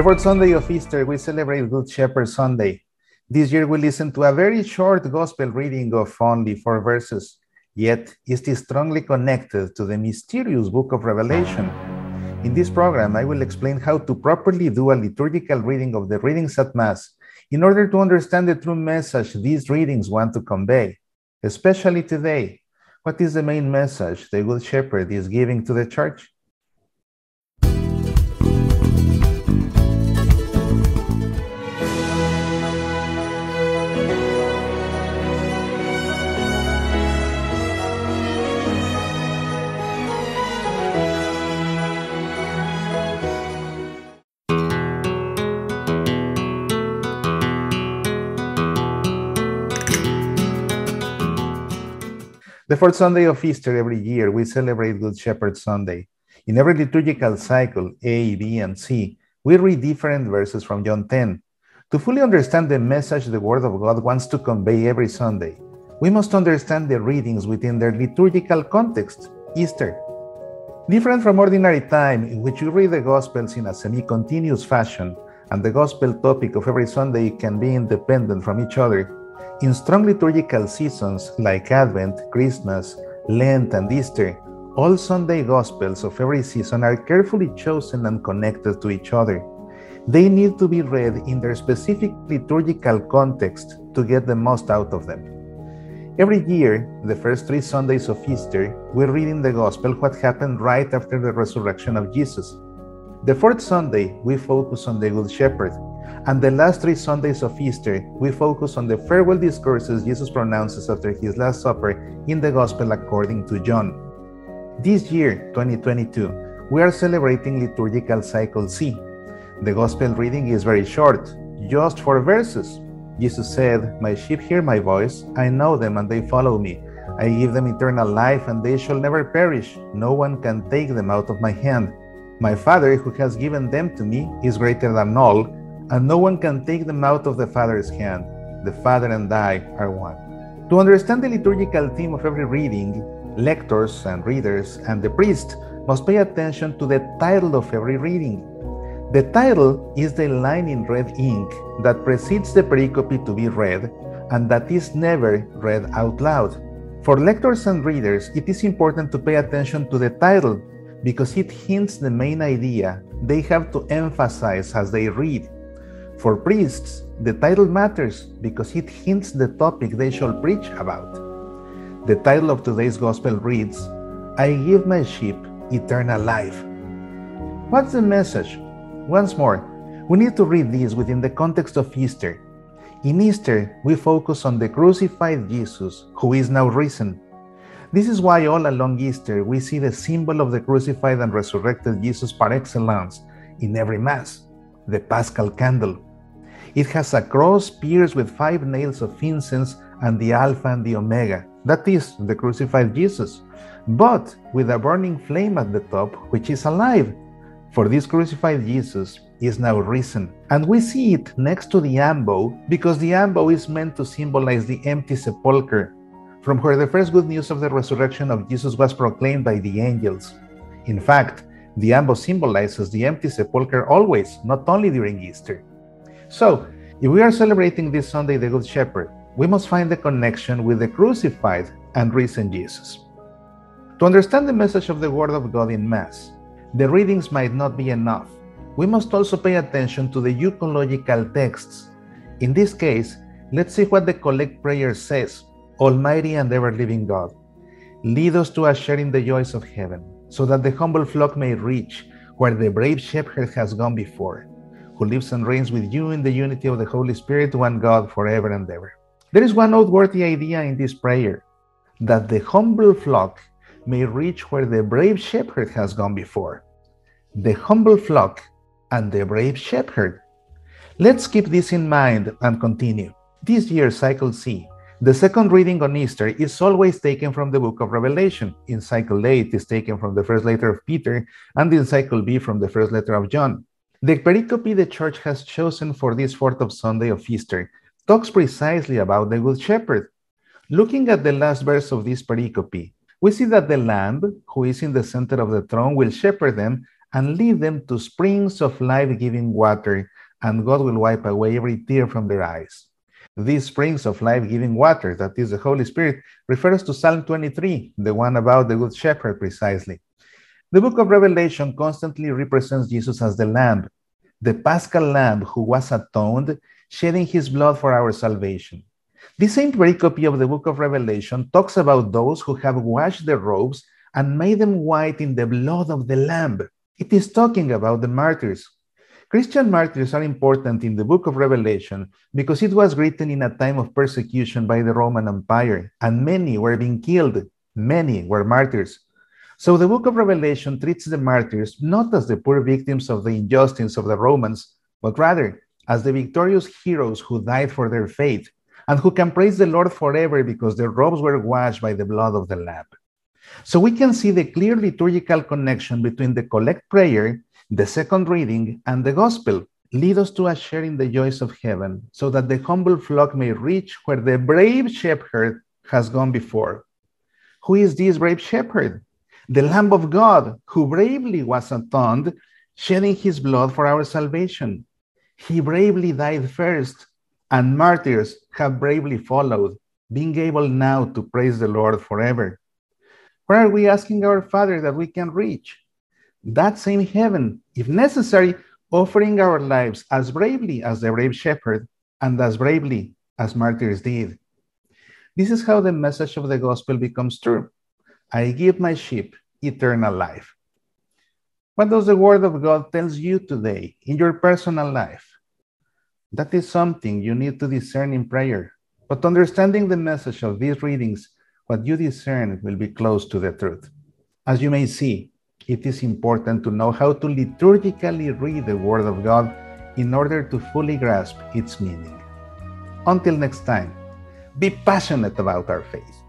The fourth Sunday of Easter, we celebrate Good Shepherd Sunday. This year, we listen to a very short gospel reading of only four verses, yet it is strongly connected to the mysterious book of Revelation. In this program, I will explain how to properly do a liturgical reading of the readings at Mass in order to understand the true message these readings want to convey, especially today. What is the main message the Good Shepherd is giving to the Church? The fourth Sunday of Easter every year, we celebrate Good Shepherd Sunday. In every liturgical cycle, A, B, and C, we read different verses from John 10. To fully understand the message the Word of God wants to convey every Sunday, we must understand the readings within their liturgical context, Easter. Different from ordinary time, in which we read the Gospels in a semi continuous fashion, and the Gospel topic of every Sunday can be independent from each other, in strong liturgical seasons like Advent, Christmas, Lent, and Easter, all Sunday Gospels of every season are carefully chosen and connected to each other. They need to be read in their specific liturgical context to get the most out of them. Every year, the first three Sundays of Easter, we read in the Gospel what happened right after the resurrection of Jesus. The fourth Sunday, we focus on the Good Shepherd, and the last three Sundays of Easter, we focus on the farewell discourses Jesus pronounces after his Last Supper in the Gospel according to John. This year, 2022, we are celebrating liturgical cycle C. The Gospel reading is very short, just four verses. Jesus said, My sheep hear my voice, I know them and they follow me. I give them eternal life and they shall never perish. No one can take them out of my hand. My Father, who has given them to me, is greater than all and no one can take them out of the Father's hand. The Father and I are one. To understand the liturgical theme of every reading, lectors and readers and the priest must pay attention to the title of every reading. The title is the line in red ink that precedes the pericope to be read and that is never read out loud. For lectors and readers, it is important to pay attention to the title because it hints the main idea they have to emphasize as they read. For priests, the title matters because it hints the topic they shall preach about. The title of today's gospel reads, I give my sheep eternal life. What's the message? Once more, we need to read this within the context of Easter. In Easter, we focus on the crucified Jesus who is now risen. This is why all along Easter we see the symbol of the crucified and resurrected Jesus par excellence in every Mass, the Paschal candle. It has a cross pierced with five nails of incense and the Alpha and the Omega, that is, the crucified Jesus, but with a burning flame at the top, which is alive. For this crucified Jesus is now risen. And we see it next to the ambo because the ambo is meant to symbolize the empty sepulchre, from where the first good news of the resurrection of Jesus was proclaimed by the angels. In fact, the ambo symbolizes the empty sepulchre always, not only during Easter. So, if we are celebrating this Sunday the Good Shepherd, we must find the connection with the crucified and risen Jesus. To understand the message of the Word of God in Mass, the readings might not be enough. We must also pay attention to the euchological texts. In this case, let's see what the collect prayer says Almighty and ever living God, lead us to a share in the joys of heaven, so that the humble flock may reach where the brave shepherd has gone before who lives and reigns with you in the unity of the Holy Spirit, one God, forever and ever. There is one noteworthy idea in this prayer that the humble flock may reach where the brave shepherd has gone before. The humble flock and the brave shepherd. Let's keep this in mind and continue. This year, Cycle C, the second reading on Easter is always taken from the book of Revelation. In Cycle A, it is taken from the first letter of Peter, and in Cycle B, from the first letter of John. The pericope the church has chosen for this fourth of Sunday of Easter talks precisely about the Good Shepherd. Looking at the last verse of this pericope, we see that the Lamb, who is in the center of the throne, will shepherd them and lead them to springs of life giving water, and God will wipe away every tear from their eyes. These springs of life giving water, that is the Holy Spirit, refers to Psalm 23, the one about the Good Shepherd precisely. The book of Revelation constantly represents Jesus as the Lamb, the Paschal Lamb who was atoned, shedding his blood for our salvation. The same pericope of the book of Revelation talks about those who have washed their robes and made them white in the blood of the Lamb. It is talking about the martyrs. Christian martyrs are important in the book of Revelation because it was written in a time of persecution by the Roman Empire, and many were being killed. Many were martyrs. So the book of Revelation treats the martyrs not as the poor victims of the injustice of the Romans, but rather as the victorious heroes who died for their faith and who can praise the Lord forever because their robes were washed by the blood of the Lamb. So we can see the clear liturgical connection between the collect prayer, the second reading, and the gospel. Lead us to a share in the joys of heaven, so that the humble flock may reach where the brave shepherd has gone before. Who is this brave shepherd? The Lamb of God, who bravely was atoned, shedding his blood for our salvation. He bravely died first, and martyrs have bravely followed, being able now to praise the Lord forever. Where are we asking our Father that we can reach? That same heaven, if necessary, offering our lives as bravely as the brave shepherd and as bravely as martyrs did. This is how the message of the gospel becomes true. I give my sheep eternal life. What does the word of God tells you today in your personal life? That is something you need to discern in prayer. But understanding the message of these readings what you discern will be close to the truth. As you may see, it is important to know how to liturgically read the Word of God in order to fully grasp its meaning. Until next time, be passionate about our faith.